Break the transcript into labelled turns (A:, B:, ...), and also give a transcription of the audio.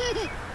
A: Hehehe